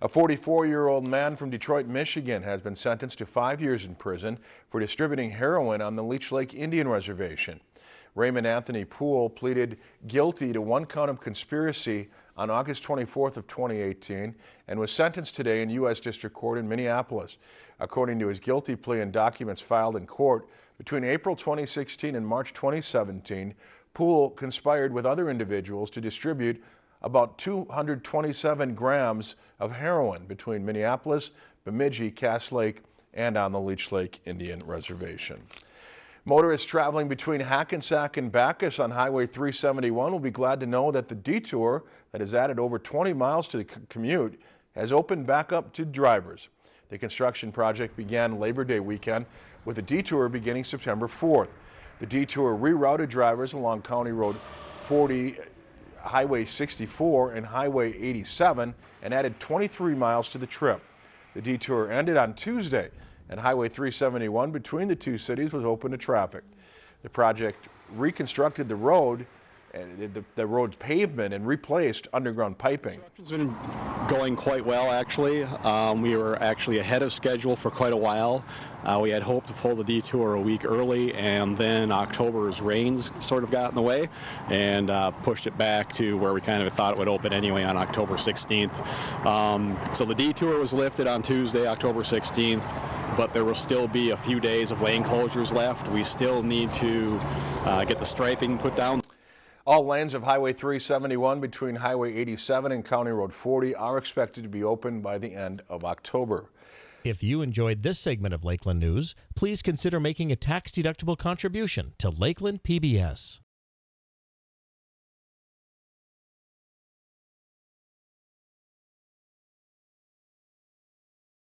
A 44-year-old man from Detroit, Michigan has been sentenced to five years in prison for distributing heroin on the Leech Lake Indian Reservation. Raymond Anthony Poole pleaded guilty to one count of conspiracy on August 24th of 2018 and was sentenced today in U.S. District Court in Minneapolis. According to his guilty plea and documents filed in court, between April 2016 and March 2017, Poole conspired with other individuals to distribute about 227 grams of heroin between Minneapolis, Bemidji, Cass Lake, and on the Leech Lake Indian Reservation. Motorists traveling between Hackensack and Backus on Highway 371 will be glad to know that the detour that has added over 20 miles to the commute has opened back up to drivers. The construction project began Labor Day weekend with a detour beginning September 4th. The detour rerouted drivers along County Road 40 Highway 64 and Highway 87 and added 23 miles to the trip. The detour ended on Tuesday and Highway 371 between the two cities was open to traffic. The project reconstructed the road the, the road's pavement and replaced underground piping. Construction's been going quite well, actually. Um, we were actually ahead of schedule for quite a while. Uh, we had hoped to pull the detour a week early, and then October's rains sort of got in the way and uh, pushed it back to where we kind of thought it would open anyway on October 16th. Um, so the detour was lifted on Tuesday, October 16th but there will still be a few days of lane closures left. We still need to uh, get the striping put down. All lanes of Highway 371 between Highway 87 and County Road 40 are expected to be open by the end of October. If you enjoyed this segment of Lakeland News, please consider making a tax-deductible contribution to Lakeland PBS.